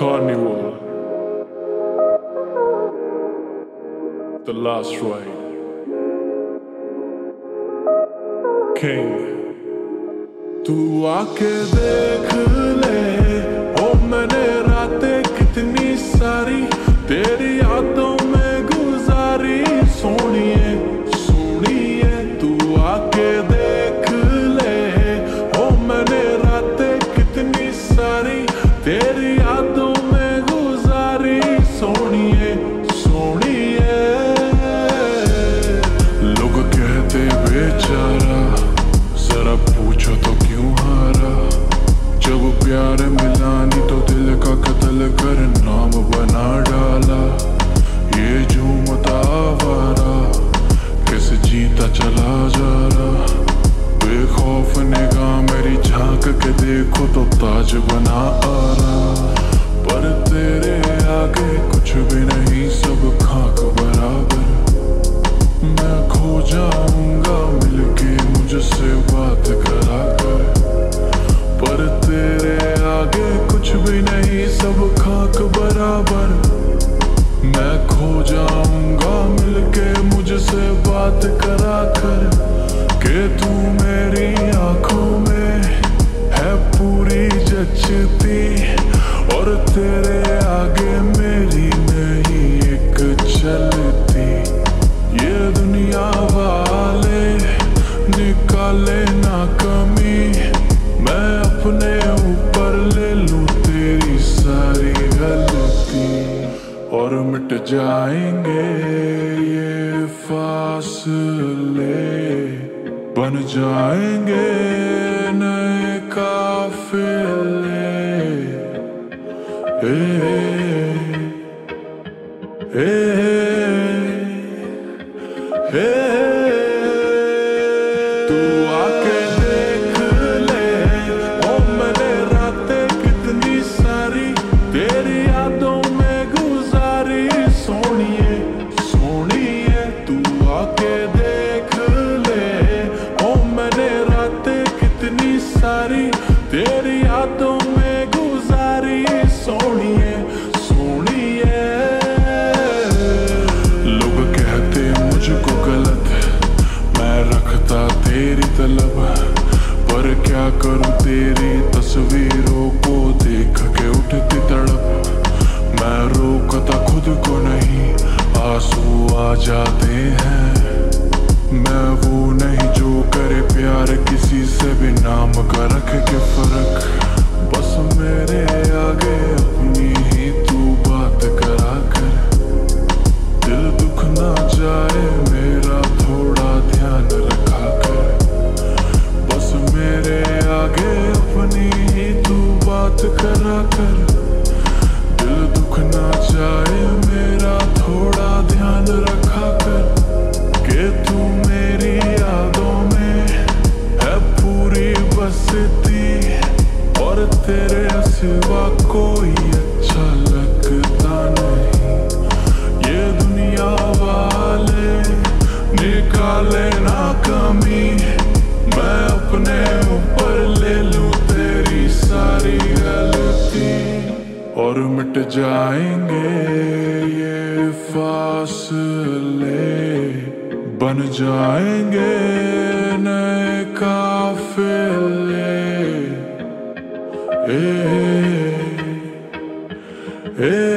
Carnival. The last ride. King. तू आके देख ले ताज बना आ रहा पर तेरे आगे कुछ भी नहीं, सब खाक बराबर। मैं खो जाऊँगा मिलके मुझसे बात करा कर पर तेरे आगे कुछ भी नहीं, सब खाक बराबर। मैं खो जाऊँगा मिलके मुझसे बात कर मिट जाएँगे ये फासले। बन जाएँगे नए काफिले। ए, ए, तू आ जाते हैं। मैं वो नहीं जो करे प्यार किसी से भी नाम का रख के फ़र्क। बस मेरे आगे अपनी ही तू बात करा कर। दिल दुख ना जाए, मेरा थोड़ा ध्यान रखा कर। बस मेरे आगे अपनी ही तू बात करा कर। कमी मैं अपने ऊपर ले लूँ तेरी सारी गलती। और मिट जाएँगे ये फासले बन जाएँगे नए काफिले। ए, ए,